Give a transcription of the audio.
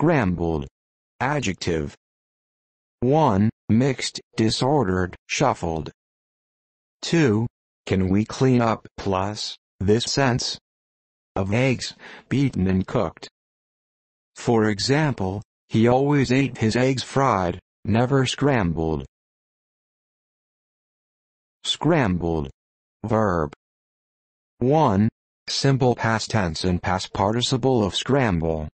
scrambled. Adjective. 1. Mixed, disordered, shuffled. 2. Can we clean up plus this sense of eggs, beaten and cooked. For example, he always ate his eggs fried, never scrambled. Scrambled. Verb. 1. Simple past tense and past participle of scramble.